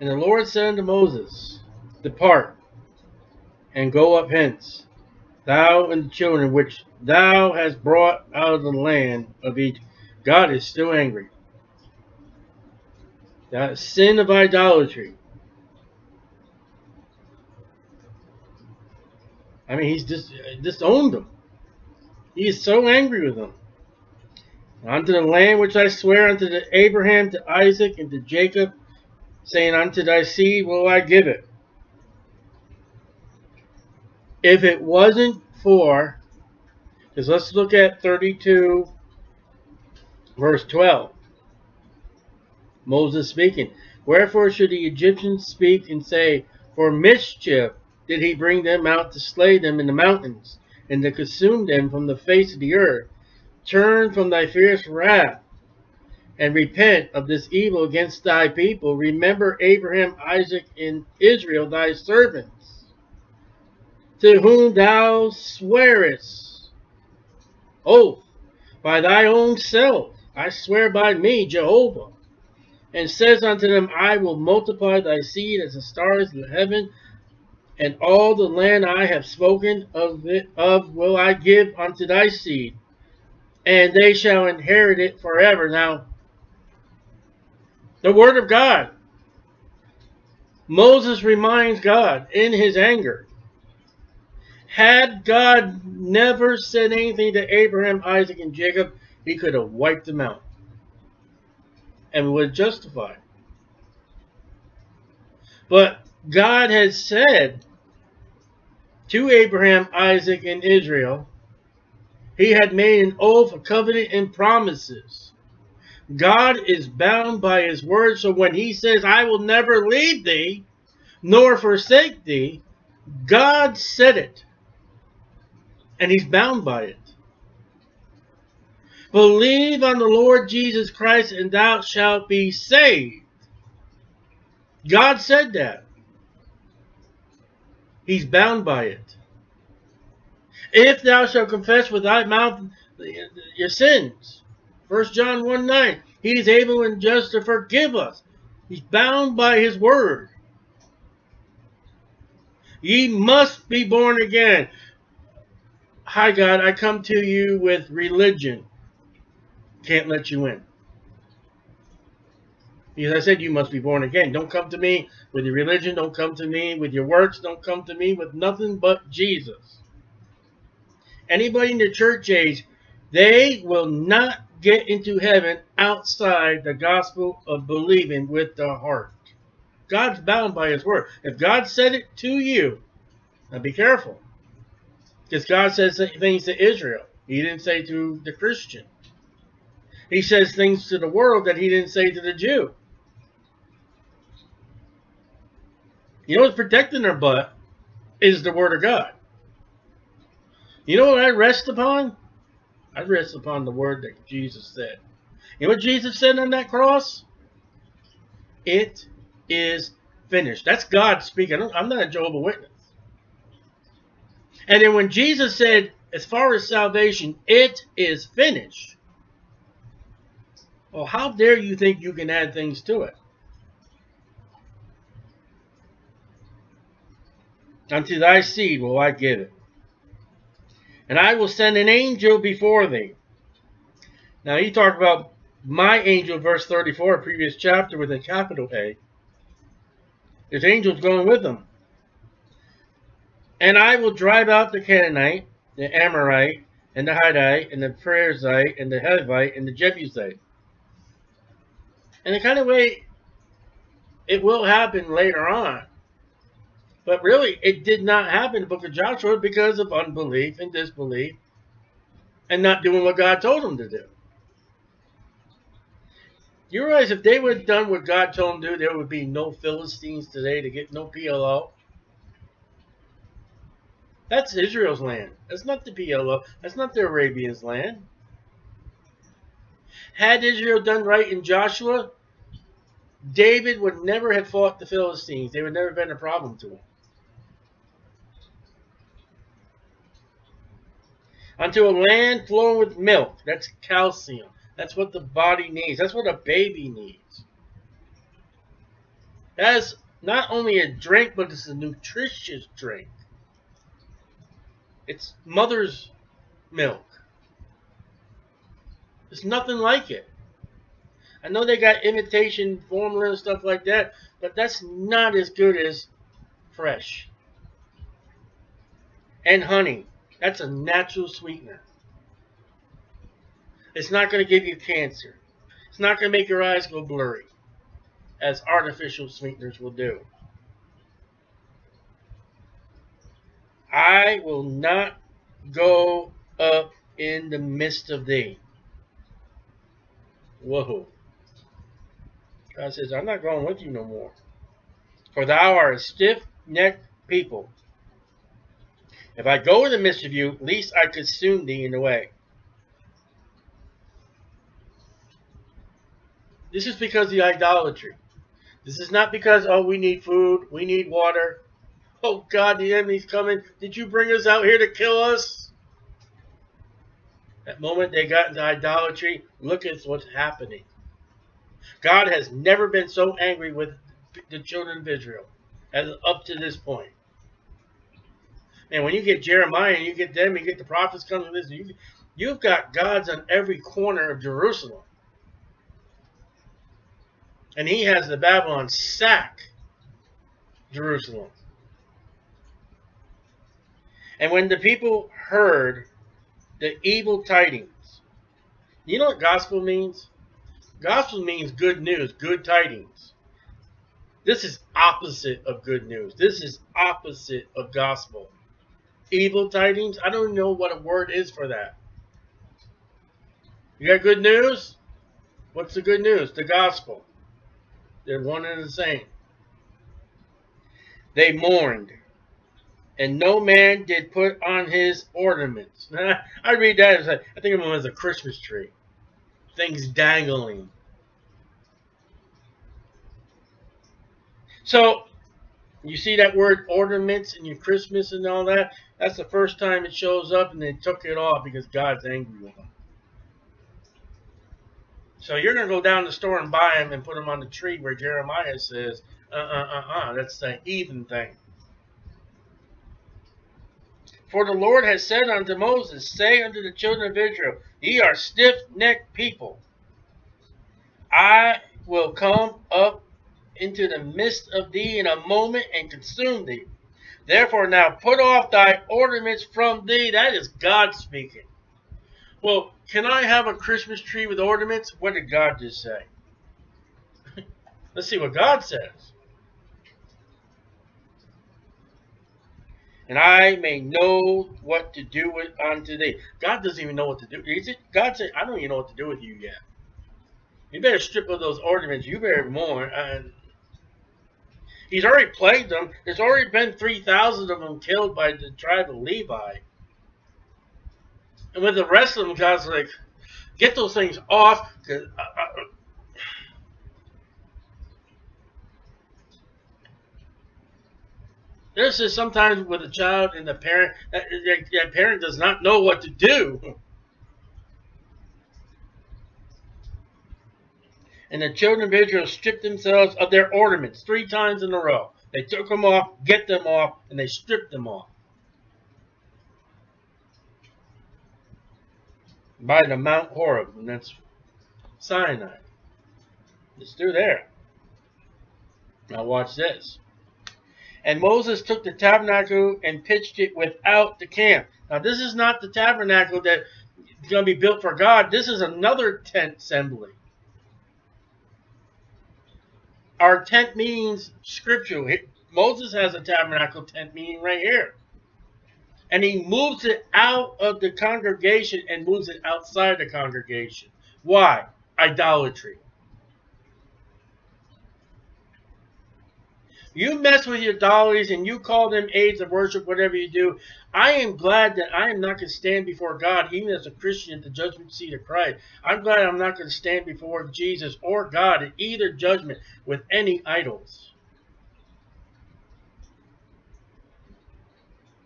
And the Lord said unto Moses, Depart, and go up hence, thou and the children which thou hast brought out of the land of Egypt. God is still angry. That sin of idolatry. I mean, he's just disowned them. He is so angry with them. Unto the land which I swear unto Abraham, to Isaac, and to Jacob, saying, Unto thy seed will I give it. If it wasn't for, because let's look at 32, verse 12. Moses speaking. Wherefore should the Egyptians speak and say, For mischief did he bring them out to slay them in the mountains, and to consume them from the face of the earth? Turn from thy fierce wrath, and repent of this evil against thy people. Remember Abraham, Isaac, and Israel, thy servants, to whom thou swearest oath by thy own self. I swear by me, Jehovah. And says unto them, I will multiply thy seed as the stars of the heaven, and all the land I have spoken of, it, of will I give unto thy seed, and they shall inherit it forever. Now, the word of God. Moses reminds God in his anger. Had God never said anything to Abraham, Isaac, and Jacob, he could have wiped them out and would justify. But God has said to Abraham, Isaac, and Israel, he had made an oath, a covenant, and promises. God is bound by his word, so when he says, I will never leave thee, nor forsake thee, God said it. And he's bound by it. Believe on the Lord Jesus Christ, and thou shalt be saved. God said that. He's bound by it. If thou shalt confess with thy mouth your sins, 1 John 1 9, he is able and just to forgive us. He's bound by his word. Ye must be born again. Hi, God, I come to you with religion. Can't let you in. Because I said you must be born again. Don't come to me with your religion. Don't come to me with your works. Don't come to me with nothing but Jesus. Anybody in the church age, they will not get into heaven outside the gospel of believing with the heart. God's bound by his word. If God said it to you, now be careful. Because God says things to Israel. He didn't say to the Christian. He says things to the world that he didn't say to the Jew. You know what's protecting their butt is the Word of God. You know what I rest upon? I rest upon the Word that Jesus said. You know what Jesus said on that cross? It is finished. That's God speaking. I'm not a Jehovah Witness. And then when Jesus said, as far as salvation, it is finished. Well, how dare you think you can add things to it? Unto thy seed will I give it. And I will send an angel before thee. Now he talked about my angel, verse 34, previous chapter with a capital A. There's angels going with them. And I will drive out the Canaanite, the Amorite, and the Hittite, and the Perizzite, and the Hivite, and the Jebusite. And the kind of way it will happen later on. But really, it did not happen in the book of Joshua because of unbelief and disbelief and not doing what God told them to do. You realize if they would have done what God told them to do, there would be no Philistines today to get no PLO. That's Israel's land. That's not the PLO. That's not the Arabians' land. Had Israel done right in Joshua, David would never have fought the Philistines. They would never have been a problem to him. Unto a land flowing with milk. That's calcium. That's what the body needs. That's what a baby needs. That's not only a drink, but it's a nutritious drink. It's mother's milk. There's nothing like it. I know they got imitation formula and stuff like that, but that's not as good as fresh. And honey. That's a natural sweetener. It's not going to give you cancer. It's not going to make your eyes go blurry, as artificial sweeteners will do. I will not go up in the midst of thee. Whoa. God says, I'm not going with you no more. For thou art a stiff-necked people. If I go in the midst of you, least I consume thee in the way. This is because of the idolatry. This is not because, oh, we need food, we need water. Oh, God, the enemy's coming. Did you bring us out here to kill us? That moment they got into idolatry, look at what's happening. God has never been so angry with the children of Israel as up to this point. And when you get Jeremiah and you get them, you get the prophets coming to this, you, you've got gods on every corner of Jerusalem. And he has the Babylon sack Jerusalem. And when the people heard the evil tidings, you know what gospel means? Gospel means good news, good tidings. This is opposite of good news. This is opposite of gospel. Evil tidings, I don't know what a word is for that. You got good news? What's the good news? The gospel. They're one and the same. They mourned, and no man did put on his ornaments. I read that as a, I think of them as a Christmas tree. Things dangling. So, you see that word ornaments in your Christmas and all that? That's the first time it shows up, and they took it off because God's angry with them. So you're going to go down the store and buy them and put them on the tree where Jeremiah says, uh, uh, uh, uh, that's the heathen thing. For the Lord has said unto Moses, Say unto the children of Israel, Ye are stiff-necked people. I will come up into the midst of thee in a moment and consume thee. Therefore now put off thy ornaments from thee. That is God speaking. Well, can I have a Christmas tree with ornaments? What did God just say? Let's see what God says. And I may know what to do with unto thee. God doesn't even know what to do. Is it? God said, I don't even know what to do with you yet. You better strip of those ornaments. You better mourn. And he's already plagued them. There's already been 3,000 of them killed by the tribe of Levi. And with the rest of them, God's like, get those things off. Uh, this is sometimes with a child and the parent, that, that parent does not know what to do. And the children of Israel stripped themselves of their ornaments three times in a row. They took them off, get them off, and they stripped them off. by the Mount Horeb, and that's Sinai. It's through there. Now watch this. And Moses took the tabernacle and pitched it without the camp. Now, this is not the tabernacle that is going to be built for God. This is another tent assembly. Our tent means scriptural. Moses has a tabernacle tent meeting right here. And he moves it out of the congregation and moves it outside the congregation. Why? Idolatry. You mess with your dollies and you call them aids of worship, whatever you do. I am glad that I am not going to stand before God, even as a Christian, at the judgment seat of Christ. I'm glad I'm not going to stand before Jesus or God at either judgment with any idols.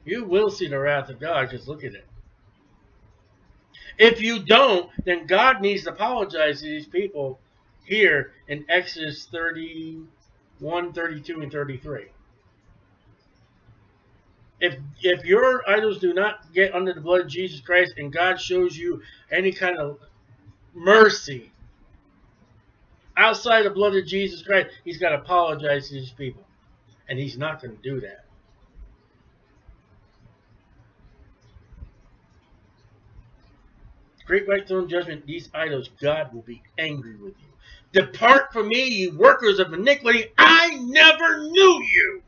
You will see the wrath of God. Just look at it. If you don't, then God needs to apologize to these people here in Exodus 31, 32, and 33. If, if your idols do not get under the blood of Jesus Christ and God shows you any kind of mercy outside the blood of Jesus Christ, he's got to apologize to these people. And he's not going to do that. great white throne judgment, these idols, God will be angry with you. Depart from me, you workers of iniquity. I never knew you.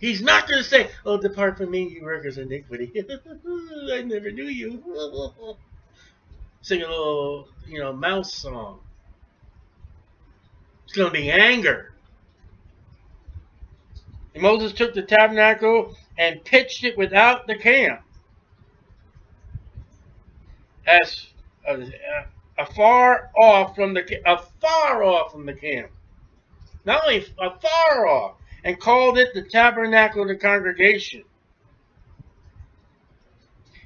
He's not going to say, oh, depart from me, you workers of iniquity. I never knew you. Sing a little, you know, mouse song. It's going to be anger. And Moses took the tabernacle and pitched it without the camp as uh, afar off from the afar off from the camp. Not only afar off, and called it the tabernacle of the congregation.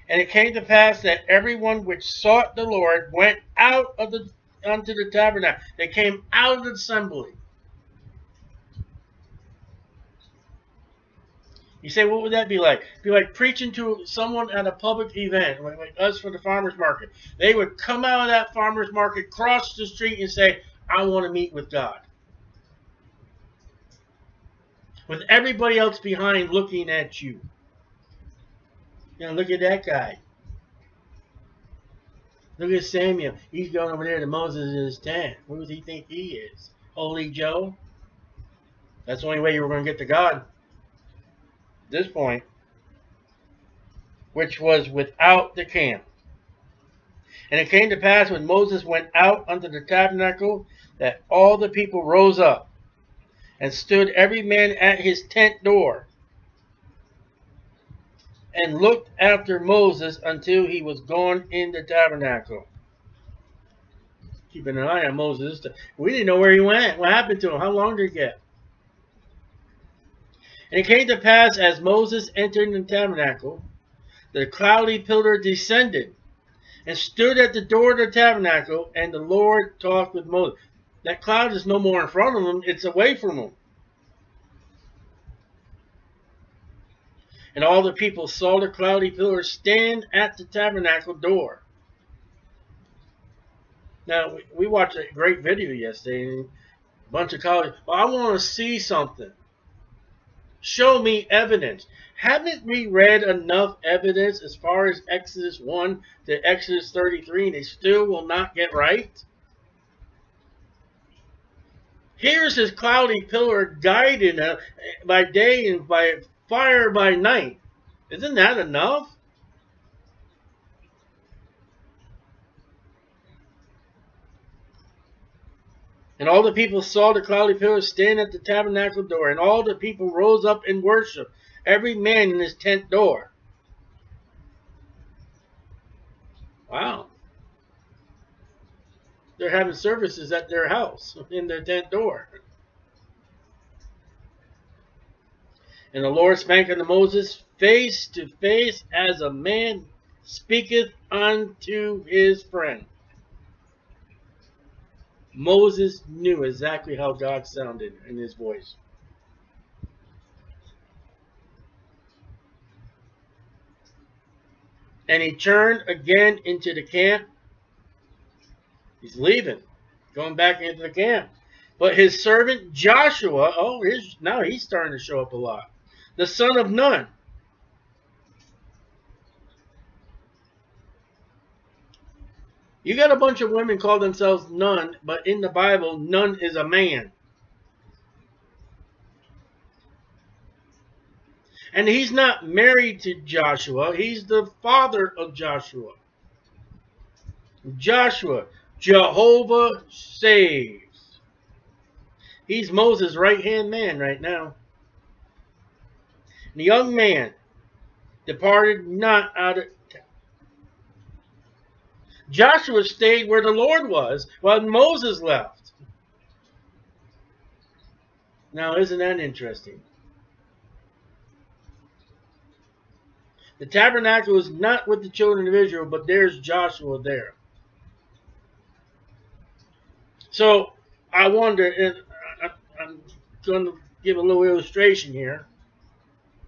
And it came to pass that everyone which sought the Lord went out of the unto the tabernacle. They came out of the assembly. You say, what would that be like? Be like preaching to someone at a public event, like, like us for the farmer's market. They would come out of that farmer's market, cross the street, and say, I want to meet with God. With everybody else behind looking at you. You know, look at that guy. Look at Samuel. He's going over there to Moses in his tent. Who does he think he is? Holy Joe? That's the only way you were going to get to God this point, which was without the camp. And it came to pass when Moses went out unto the tabernacle that all the people rose up and stood every man at his tent door and looked after Moses until he was gone in the tabernacle. Keeping an eye on Moses. We didn't know where he went. What happened to him? How long did he get? And it came to pass as Moses entered the tabernacle, the cloudy pillar descended and stood at the door of the tabernacle, and the Lord talked with Moses. That cloud is no more in front of him, it's away from him. And all the people saw the cloudy pillar stand at the tabernacle door. Now, we watched a great video yesterday. A bunch of college. Well, I want to see something. Show me evidence. Haven't we read enough evidence as far as Exodus 1 to Exodus 33 and they still will not get right? Here's his cloudy pillar guiding by day and by fire by night. Isn't that enough? And all the people saw the cloudy pillar stand at the tabernacle door, and all the people rose up and worshiped, every man in his tent door. Wow. They're having services at their house, in their tent door. And the Lord spake unto Moses face to face as a man speaketh unto his friend. Moses knew exactly how God sounded in his voice. And he turned again into the camp. He's leaving, going back into the camp. But his servant Joshua, oh, here's, now he's starting to show up a lot. The son of Nun. You got a bunch of women call themselves Nun, but in the Bible, Nun is a man. And he's not married to Joshua. He's the father of Joshua. Joshua, Jehovah saves. He's Moses' right-hand man right now. The young man departed not out of Joshua stayed where the Lord was while Moses left. Now, isn't that interesting? The tabernacle is not with the children of Israel, but there's Joshua there. So I wonder, and I'm going to give a little illustration here,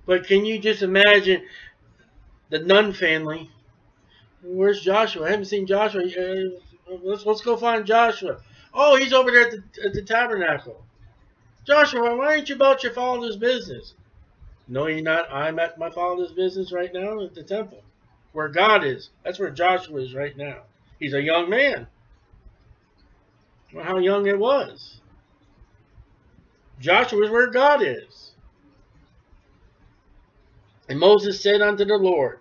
but can you just imagine the Nun family? Where's Joshua? I haven't seen Joshua. Uh, let's let's go find Joshua. Oh, he's over there at the, at the tabernacle. Joshua, why aren't you about your father's business? No, you're not. I'm at my father's business right now at the temple, where God is. That's where Joshua is right now. He's a young man. Well, how young it was. Joshua is where God is. And Moses said unto the Lord,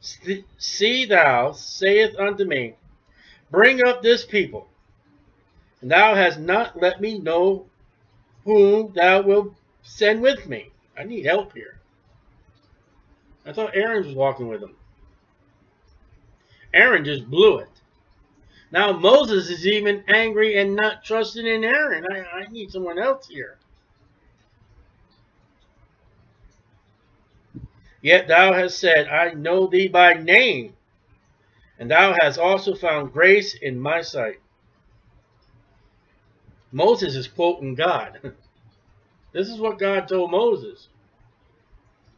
See thou saith unto me, Bring up this people, and thou hast not let me know whom thou wilt send with me. I need help here. I thought Aaron was walking with him. Aaron just blew it. Now Moses is even angry and not trusting in Aaron. I, I need someone else here. Yet thou hast said, I know thee by name, and thou hast also found grace in my sight. Moses is quoting God. This is what God told Moses.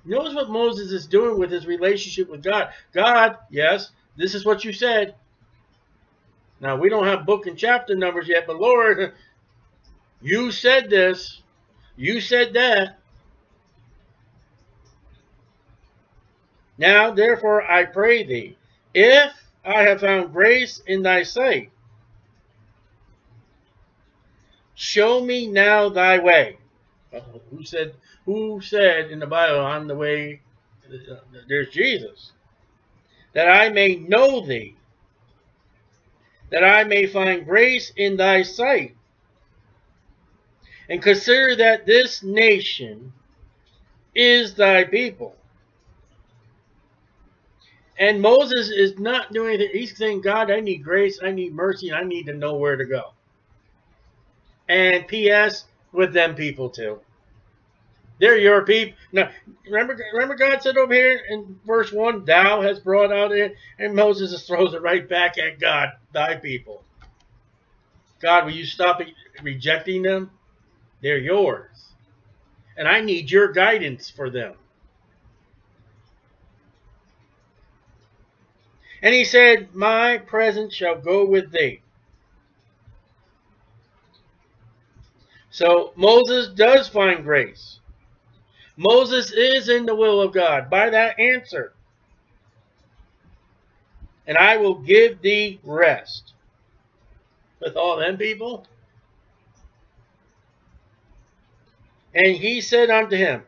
Notice what Moses is doing with his relationship with God. God, yes, this is what you said. Now, we don't have book and chapter numbers yet, but Lord, you said this. You said that. Now, therefore, I pray thee, if I have found grace in thy sight, show me now thy way. Who said who said in the Bible on the way there's Jesus that I may know thee that I may find grace in thy sight. And consider that this nation is thy people and Moses is not doing anything he's saying God I need grace I need mercy I need to know where to go and P.S with them people too. They're your people. Now, remember, remember God said over here in verse 1, Thou has brought out it, and Moses just throws it right back at God, thy people. God, will you stop rejecting them? They're yours. And I need your guidance for them. And he said, My presence shall go with thee. So Moses does find grace. Moses is in the will of God by that answer. And I will give thee rest. With all them people. And he said unto him,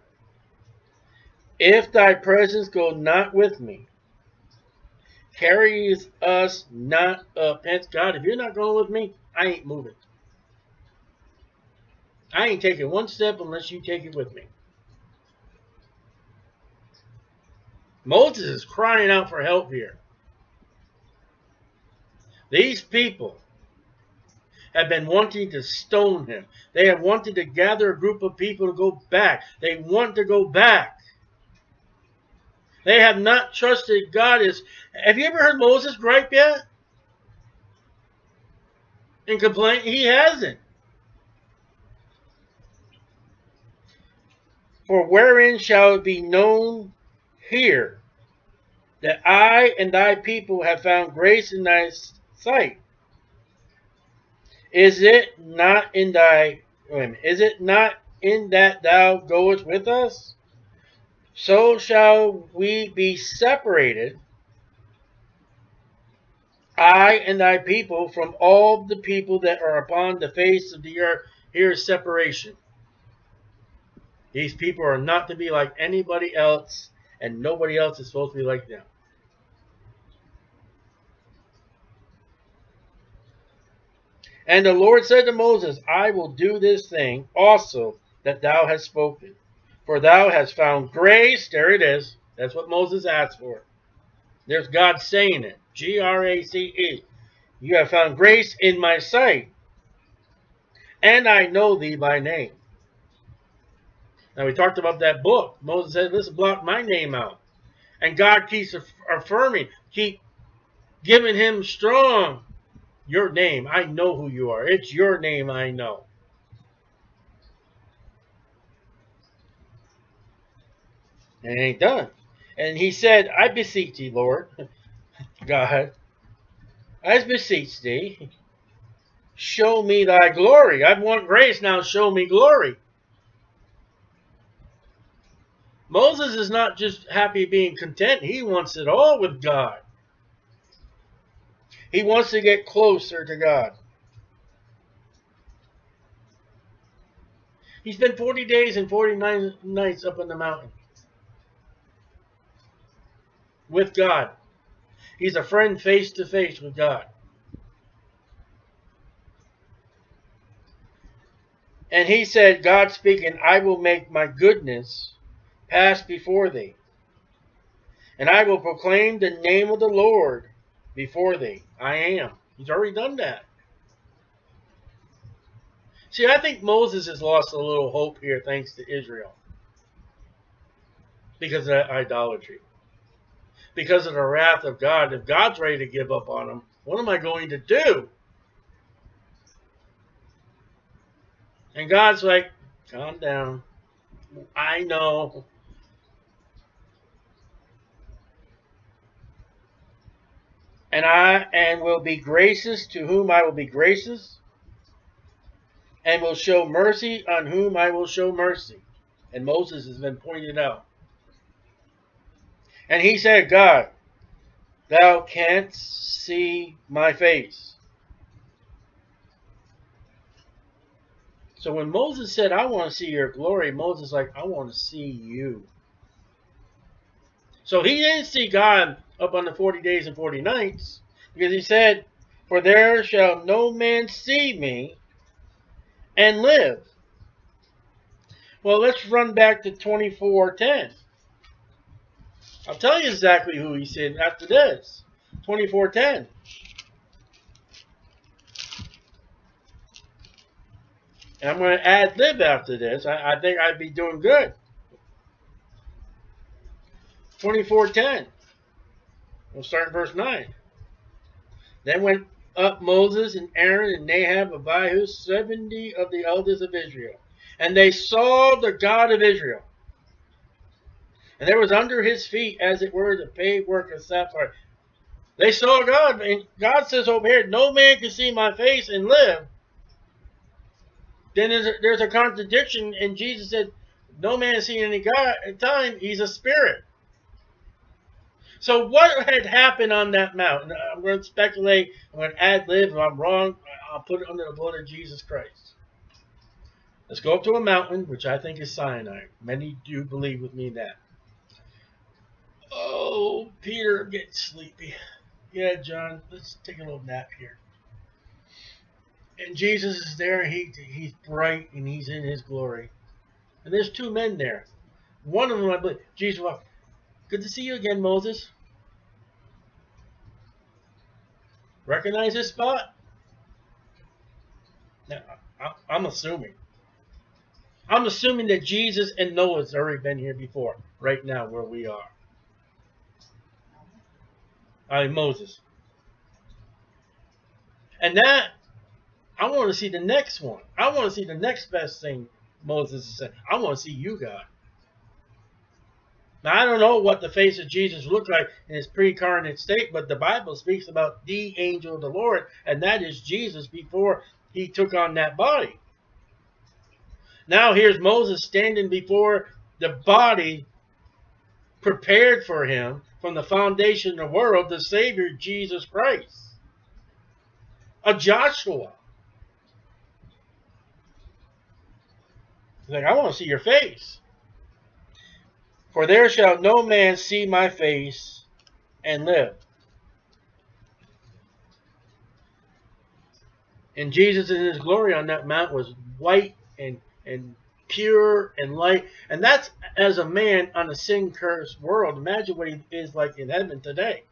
If thy presence go not with me, carries us not up. God, if you're not going with me, I ain't moving. I ain't taking one step unless you take it with me. Moses is crying out for help here. These people have been wanting to stone him. They have wanted to gather a group of people to go back. They want to go back. They have not trusted God. Is Have you ever heard Moses gripe yet? And complain? He hasn't. For wherein shall it be known here that I and thy people have found grace in thy sight? Is it not in thy is it not in that thou goest with us? So shall we be separated, I and thy people, from all the people that are upon the face of the earth. Here is separation. These people are not to be like anybody else, and nobody else is supposed to be like them. And the Lord said to Moses, I will do this thing also that thou hast spoken. For thou hast found grace. There it is. That's what Moses asked for. There's God saying it. G R A C E. You have found grace in my sight, and I know thee by name. Now, we talked about that book. Moses said, Let's blot my name out. And God keeps affirming, keep giving him strong your name. I know who you are. It's your name I know. It ain't done. And he said, I beseech thee, Lord, God, I beseech thee, show me thy glory. I want grace, now show me glory. Moses is not just happy being content, he wants it all with God. He wants to get closer to God. He spent 40 days and 49 nights up on the mountain with God. He's a friend face to face with God. And he said, God speaking, I will make my goodness pass before thee. And I will proclaim the name of the Lord before thee. I am. He's already done that. See, I think Moses has lost a little hope here thanks to Israel. Because of idolatry. Because of the wrath of God. If God's ready to give up on him, what am I going to do? And God's like, calm down. I know. and I and will be gracious to whom I will be gracious, and will show mercy on whom I will show mercy. And Moses has been pointed out. And he said, God, thou canst see my face. So when Moses said, I want to see your glory, Moses like, I want to see you. So he didn't see God up on the 40 days and 40 nights because he said, For there shall no man see me and live. Well, let's run back to 2410. I'll tell you exactly who he said after this. 2410. And I'm going to ad lib after this. I, I think I'd be doing good. 2410. We'll start in verse 9. Then went up Moses and Aaron and Nadab, Abihu, 70 of the elders of Israel. And they saw the God of Israel. And there was under his feet, as it were, the paved work of sapphire. They saw God, and God says over here, no man can see my face and live. Then there's a, there's a contradiction, and Jesus said, no man has seen any God at time. He's a spirit. So what had happened on that mountain? I'm going to speculate. I'm going to ad lib. If I'm wrong, I'll put it under the blood of Jesus Christ. Let's go up to a mountain, which I think is Sinai. Many do believe with me that. Oh, Peter, I'm getting sleepy. Yeah, John, let's take a little nap here. And Jesus is there. He he's bright and he's in his glory. And there's two men there. One of them, I believe, Jesus walked. Good to see you again, Moses. Recognize this spot? Now, I'm assuming. I'm assuming that Jesus and Noah's already been here before, right now where we are. Mean, Moses. And that, I want to see the next one. I want to see the next best thing Moses saying. I want to see you, God. Now, I don't know what the face of Jesus looked like in his pre-incarnate state, but the Bible speaks about the angel of the Lord, and that is Jesus before he took on that body. Now here's Moses standing before the body prepared for him from the foundation of the world, the Savior Jesus Christ. A Joshua. Like, I want to see your face. For there shall no man see my face and live. And Jesus in his glory on that mount was white and, and pure and light. And that's as a man on a sin cursed world. Imagine what he is like in heaven today.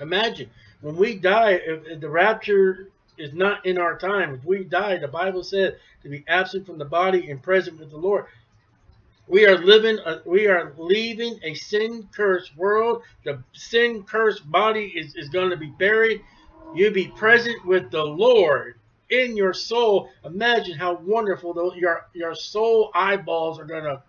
Imagine when we die, if the rapture is not in our time, if we die, the Bible said to be absent from the body and present with the Lord. We are living, a, we are leaving a sin cursed world. The sin cursed body is, is going to be buried. You be present with the Lord in your soul. Imagine how wonderful those, your, your soul eyeballs are going to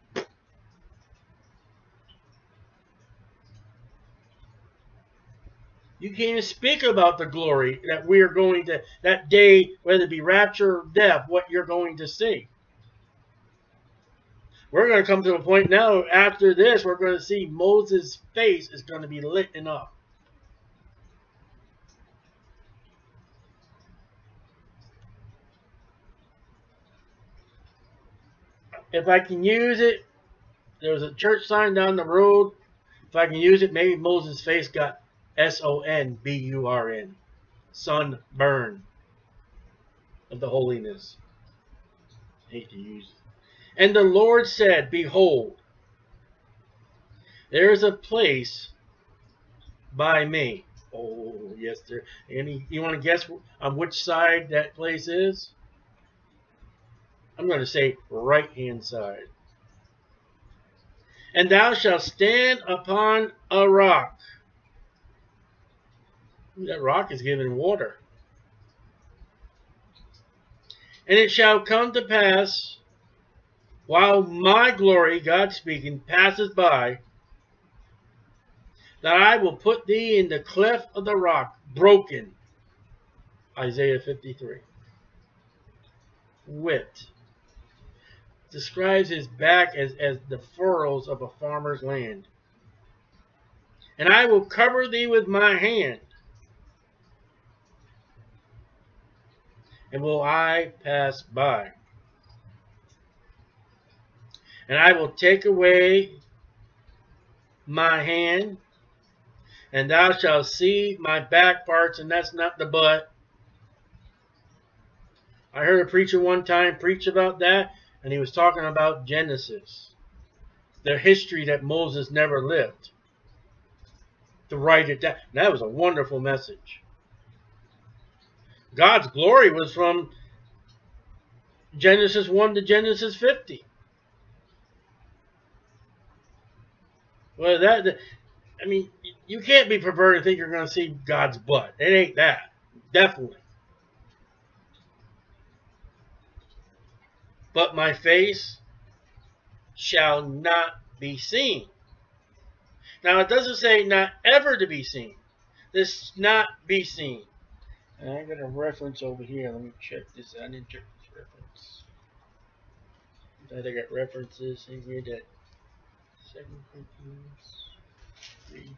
You can't even speak about the glory that we are going to, that day, whether it be rapture or death, what you're going to see. We're going to come to a point now, after this, we're going to see Moses' face is going to be lit up. If I can use it, there's a church sign down the road. If I can use it, maybe Moses' face got S-O-N-B-U-R-N. Sunburn of the holiness. I hate to use it. And the Lord said, Behold, there is a place by me. Oh, yes, there. Any, you want to guess on which side that place is? I'm going to say right hand side. And thou shalt stand upon a rock. That rock is given water. And it shall come to pass, while my glory, God speaking, passes by, that I will put thee in the cleft of the rock, broken. Isaiah 53. Whipped. Describes his back as, as the furrows of a farmer's land. And I will cover thee with my hand, and will I pass by. And I will take away my hand, and thou shalt see my back parts, and that's not the butt. I heard a preacher one time preach about that, and he was talking about Genesis, the history that Moses never lived, to write it down. That was a wonderful message. God's glory was from Genesis 1 to Genesis 50. Well, that, I mean, you can't be perverted and think you're going to see God's butt. It ain't that. Definitely. But my face shall not be seen. Now, it doesn't say not ever to be seen. This not be seen. And I got a reference over here. Let me check this. I didn't check this reference. I got references in here that Second Corinthians three.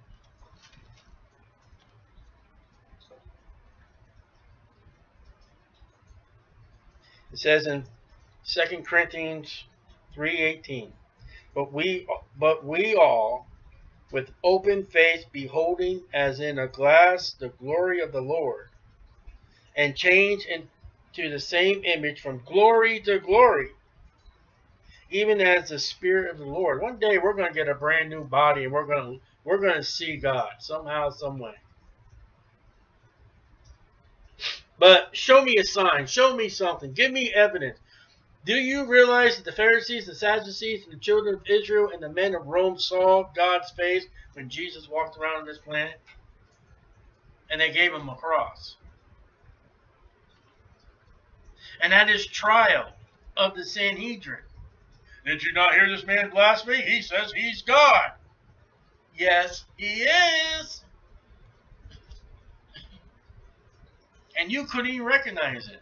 It says in Second Corinthians three eighteen, but we but we all with open face beholding as in a glass the glory of the Lord and change into the same image from glory to glory, even as the Spirit of the Lord. One day we're going to get a brand new body and we're going to we're going to see God somehow, some way. But show me a sign. Show me something. Give me evidence. Do you realize that the Pharisees, the Sadducees, and the children of Israel and the men of Rome saw God's face when Jesus walked around on this planet? And they gave him a cross and at his trial of the Sanhedrin. Did you not hear this man blaspheme? He says he's God. Yes, he is. and you couldn't even recognize it.